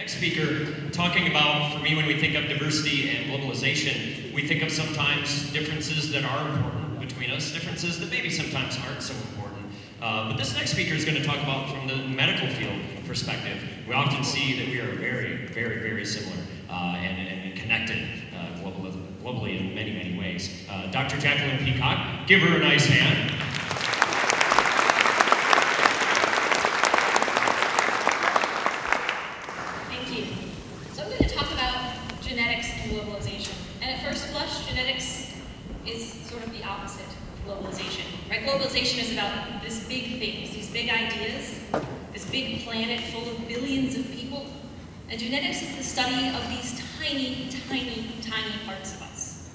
Next speaker, talking about, for me, when we think of diversity and globalization, we think of sometimes differences that are important between us, differences that maybe sometimes aren't so important. Uh, but this next speaker is going to talk about from the medical field perspective. We often see that we are very, very, very similar uh, and, and, connected uh, globally, globally in many, many ways. Uh, Dr. Jacqueline Peacock, give her a nice hand. globalization is about this big things, these big ideas, this big planet full of billions of people. And genetics is the study of these tiny, tiny, tiny parts of us.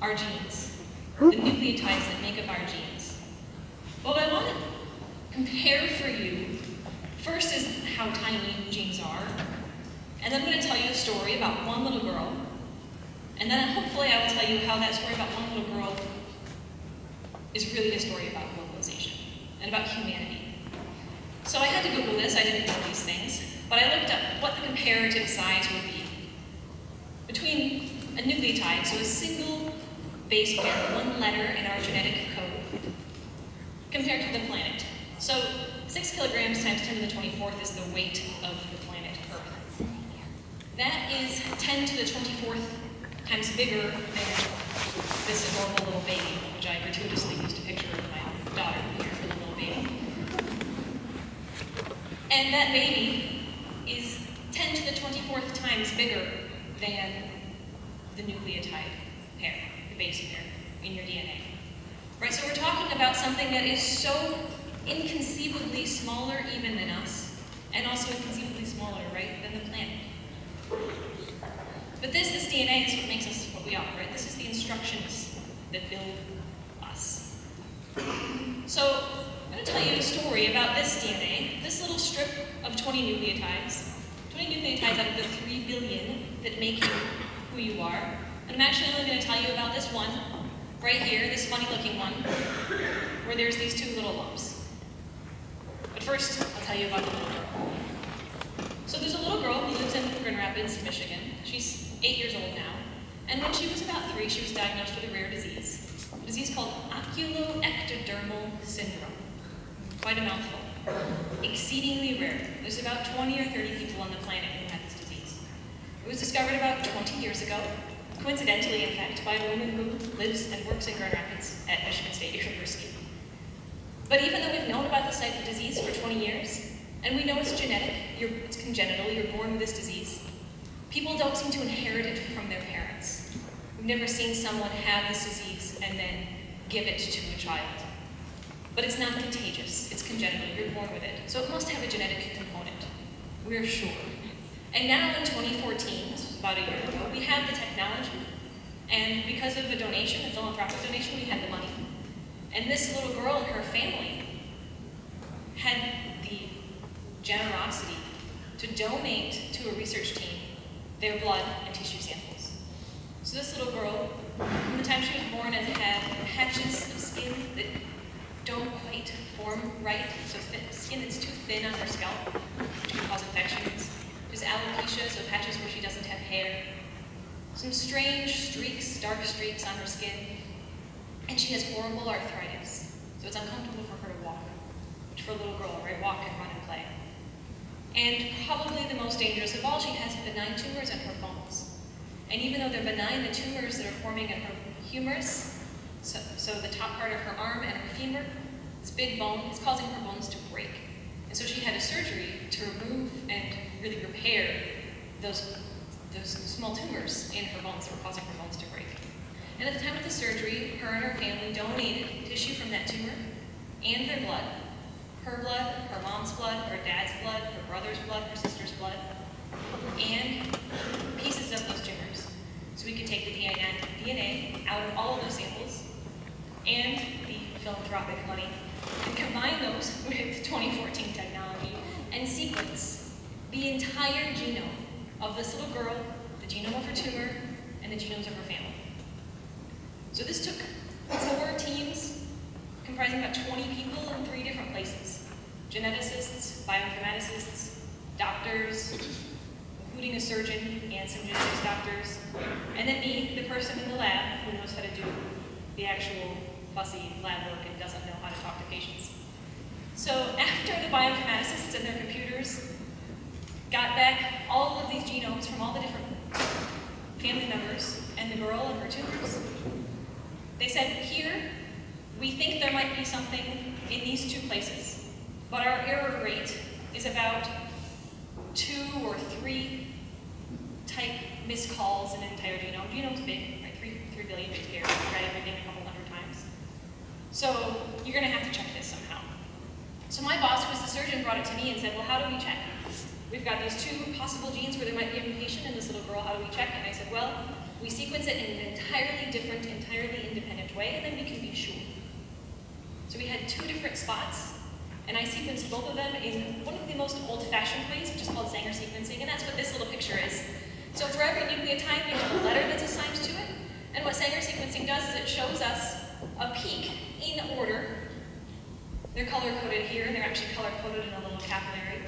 Our genes, the nucleotides that make up our genes. What I want to compare for you, first is how tiny genes are, and then I'm going to tell you a story about one little girl, and then hopefully I will tell you how that story about one little girl is really a story about globalization and about humanity. So I had to Google this, I didn't know these things, but I looked up what the comparative size would be between a nucleotide, so a single base pair, one letter in our genetic code, compared to the planet. So six kilograms times 10 to the 24th is the weight of the planet Earth. That is 10 to the 24th times bigger than this adorable little baby, which I gratuitously used a picture of my daughter here, the little baby. And that baby is 10 to the 24th times bigger than the nucleotide pair, the base pair in your DNA. Right, so we're talking about something that is so inconceivably smaller even than us, and also inconceivably smaller, right, than the planet. But this, this DNA, is what makes us what we are, right? This is the instructions that build us. So I'm going to tell you a story about this DNA, strip of 20 nucleotides. 20 nucleotides out of the 3 billion that make you who you are. And I'm actually only going to tell you about this one, right here, this funny looking one, where there's these two little lumps. But first, I'll tell you about the little girl. So there's a little girl who lives in Grand Rapids, Michigan. She's eight years old now. And when she was about three, she was diagnosed with a rare disease, a disease called oculoectodermal syndrome. Quite a mouthful. Exceedingly rare. There's about 20 or 30 people on the planet who have this disease. It was discovered about 20 years ago, coincidentally, in fact, by a woman who lives and works in Grand Rapids at Michigan State University. But even though we've known about this type of disease for 20 years, and we know it's genetic, it's congenital, you're born with this disease, people don't seem to inherit it from their parents. We've never seen someone have this disease and then give it to a child. But it's not contagious. It's congenital. You're born with it. So it must have a genetic component. We're sure. And now in 2014, about a year ago, we have the technology. And because of a donation, a philanthropic donation, we had the money. And this little girl and her family had the generosity to donate to a research team their blood and tissue samples. So this little girl, from the time she was born, has had patches of skin that don't quite form right. So skin that's too thin on her scalp, which can cause infections. There's alopecia, so patches where she doesn't have hair. Some strange streaks, dark streaks on her skin. And she has horrible arthritis. So it's uncomfortable for her to walk, which for a little girl, right? Walk and run and play. And probably the most dangerous of all, she has benign tumors in her bones. And even though they're benign, the tumors that are forming in her humerus, so, so the top part of her arm and her femur, this big bone, is causing her bones to break. And so she had a surgery to remove and really repair those, those small tumors in her bones that were causing her bones to break. And at the time of the surgery, her and her family donated tissue from that tumor and their blood. Her blood, her mom's blood, her dad's blood, her brother's blood, her sister's blood, and pieces of those tumors. So we could take the DNA out of all of those samples and the philanthropic money and combine those with 2014 technology and sequence the entire genome of this little girl, the genome of her tumor, and the genomes of her family. So this took four teams comprising about 20 people in three different places. Geneticists, bioinformaticists, doctors, including a surgeon and some genetics doctors, and then me, the person in the lab who knows how to do the actual fussy lab work and doesn't know how to talk to patients. So after the bioinformaticists and their computers got back all of these genomes from all the different family members and the girl and her tumors, they said, here, we think there might be something in these two places, but our error rate is about two or three type miscalls in an entire genome. Genome's big, right? Three, three billion base pairs, read everything a couple. So you're gonna have to check this somehow. So my boss, who was the surgeon, brought it to me and said, well, how do we check? We've got these two possible genes where there might be a mutation in this little girl, how do we check? And I said, well, we sequence it in an entirely different, entirely independent way, and then we can be sure. So we had two different spots, and I sequenced both of them in one of the most old-fashioned ways, which is called Sanger sequencing, and that's what this little picture is. So for every nucleotide, we have a letter that's assigned to it, and what Sanger sequencing does is it shows us a peak in order. They're color-coded here, they're actually color-coded in a little capillary,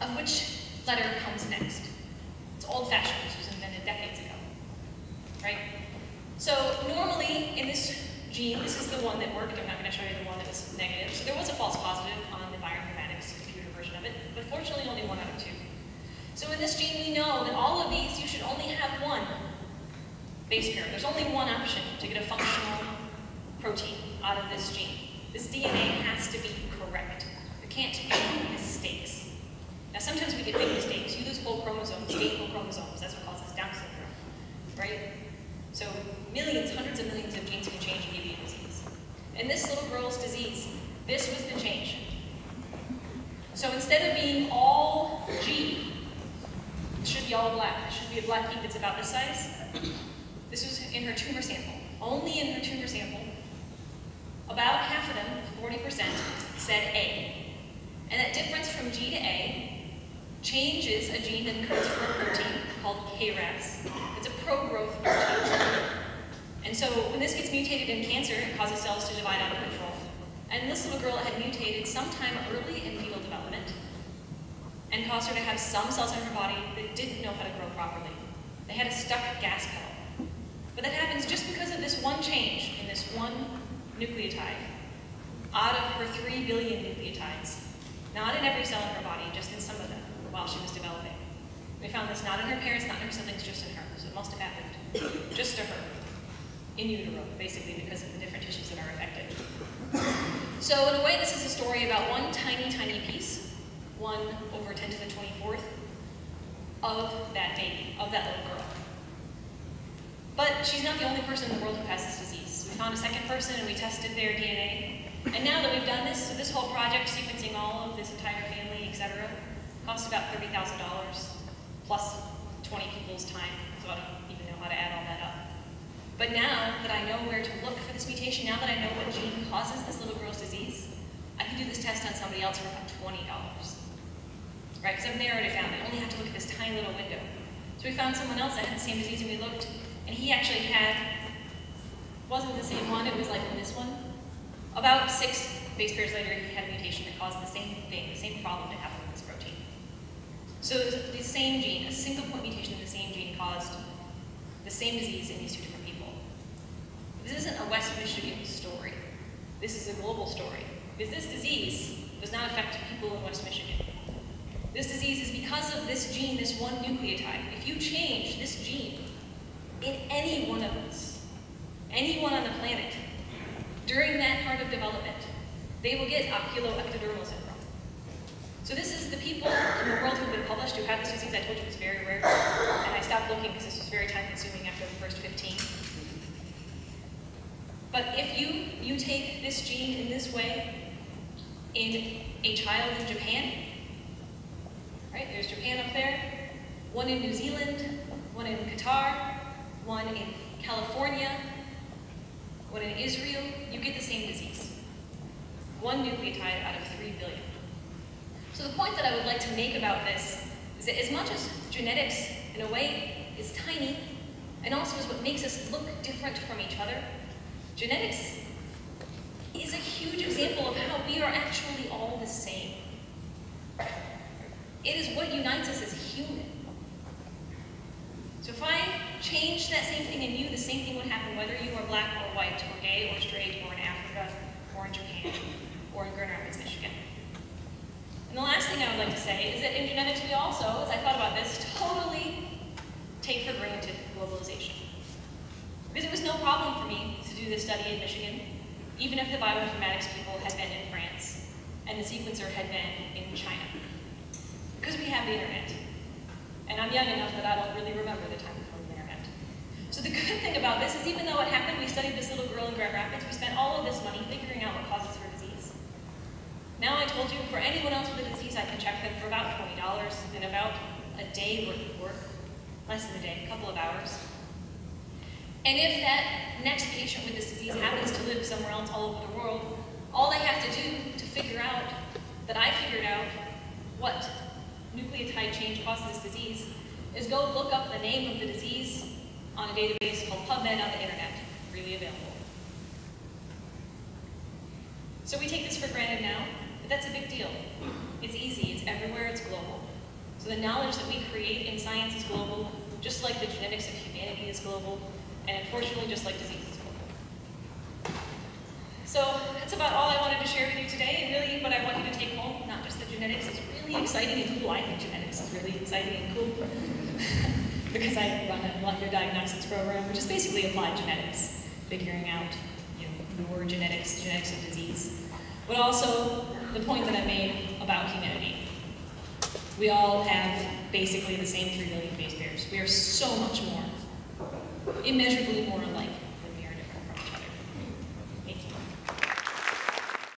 of which letter comes next. It's old-fashioned, this was invented decades ago, right? So normally, in this gene, this is the one that worked, I'm not going to show you the one that was negative. So there was a false positive on the bioinformatics computer version of it, but fortunately only one out of two. So in this gene, we know that all of these, you should only have one base pair. There's only one option to get a functional protein out of this gene. This DNA has to be correct. There can't be mistakes. Now sometimes we get big mistakes. You lose whole chromosomes, gain whole chromosomes. That's what causes Down syndrome, right? So millions, hundreds of millions of genes can change and give you a disease. In this little girl's disease, this was the change. So instead of being all G, it should be all black. It should be a black heap that's about this size. This was in her tumor sample. Only in her tumor sample, about half of them, 40%, said A. And that difference from G to A changes a gene that codes for a protein called KRAS. It's a pro-growth protein. And so when this gets mutated in cancer, it causes cells to divide out of control. And this little girl had mutated sometime early in fetal development and caused her to have some cells in her body that didn't know how to grow properly. They had a stuck gas pedal. But that happens just because of this one change in this one nucleotide out of her three billion nucleotides. Not in every cell in her body, just in some of them while she was developing. We found this not in her parents, not in her siblings, just in her. So it must have happened just to her, in utero, basically because of the different tissues that are affected. So in a way, this is a story about one tiny, tiny piece, one over 10 to the 24th, of that baby, of that little girl. But she's not the only person in the world who has this disease. We found a second person and we tested their DNA. And now that we've done this, so this whole project, sequencing all of this entire family, etc., cost about $30,000 plus 20 people's time, so I don't even know how to add all that up. But now that I know where to look for this mutation, now that I know what gene causes this little girl's disease, I can do this test on somebody else for about $20. Right, because I've narrowed it down. I only have to look at this tiny little window. So we found someone else that had the same disease and we looked, and he actually had, wasn't the same one, it was like in this one. About six base pairs later, he had a mutation that caused the same thing, the same problem to happen with this protein. So the same gene, a single point mutation in the same gene caused the same disease in these two different people. This isn't a West Michigan story. This is a global story. Because this disease does not affect people in West Michigan. This disease is because of this gene, this one nucleotide. If you change this gene in any one of us, anyone on the planet, during that part of development, they will get oculoectodermal syndrome. So this is the people in the world who've been published who have this disease. I told you it was very rare, and I stopped looking because this was very time-consuming after the first 15. But if you, you take this gene in this way in a child in Japan, right, there's Japan up there, one in New Zealand, one in Qatar, one in California, one in Israel, you get the same disease. One nucleotide out of three billion. So the point that I would like to make about this is that as much as genetics, in a way, is tiny, and also is what makes us look different from each other, genetics is a huge example of how we are actually all the same. It is what unites us as human. Change that same thing in you, the same thing would happen whether you are black or white, or gay or straight, or in Africa, or in Japan, or in Grand Rapids, Michigan. And the last thing I would like to say is that in genetics we also, as I thought about this, totally take for granted globalization. Because it was no problem for me to do this study in Michigan, even if the bioinformatics people had been in France and the sequencer had been in China. Because we have the internet. And I'm young enough that I don't really remember the time. The good thing about this is even though it happened, we studied this little girl in Grand Rapids, we spent all of this money figuring out what causes her disease. Now I told you, for anyone else with a disease, I can check them for about $20 in about a day worth of work. Less than a day, a couple of hours. And if that next patient with this disease happens to live somewhere else all over the world, all they have to do to figure out that I figured out what nucleotide change causes this disease is go look up the name of the disease on a database called PubMed on the internet, freely available. So we take this for granted now, but that's a big deal. It's easy, it's everywhere, it's global. So the knowledge that we create in science is global, just like the genetics of humanity is global, and unfortunately, just like disease is global. So that's about all I wanted to share with you today, and really what I want you to take home, not just the genetics, is really exciting and cool. I think genetics is really exciting and cool. because I run a molecular diagnostics program, which is basically applied genetics, figuring out you know, genetics, genetics of disease. But also the point that I made about humanity. We all have basically the same 3 billion base pairs. We are so much more, immeasurably more alike